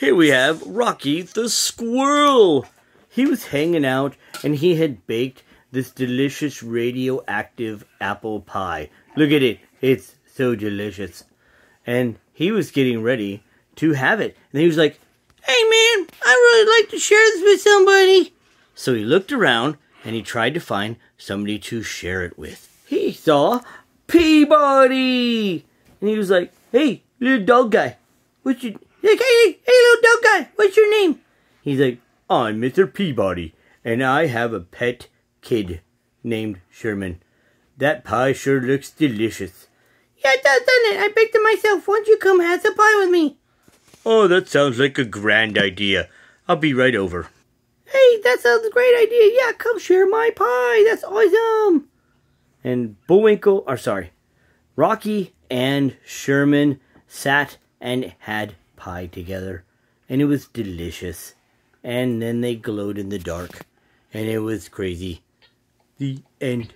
here we have Rocky the squirrel. He was hanging out and he had baked this delicious radioactive apple pie. Look at it. It's so delicious. And he was getting ready to have it. And he was like, Hey man, I really like to share this with somebody. So he looked around and he tried to find somebody to share it with. He saw Peabody! And he was like, Hey, little dog guy, what's your like, hey, hey, little dog guy, what's your name? He's like, I'm Mr. Peabody, and I have a pet kid named Sherman. That pie sure looks delicious. Yeah, it does, doesn't it? I baked it myself. Why don't you come have some pie with me? Oh, that sounds like a grand idea. I'll be right over. Hey, that sounds a great idea. Yeah, come share my pie. That's awesome. And Bullwinkle, or sorry, Rocky and Sherman sat and had pie together, and it was delicious. And then they glowed in the dark, and it was crazy. The end.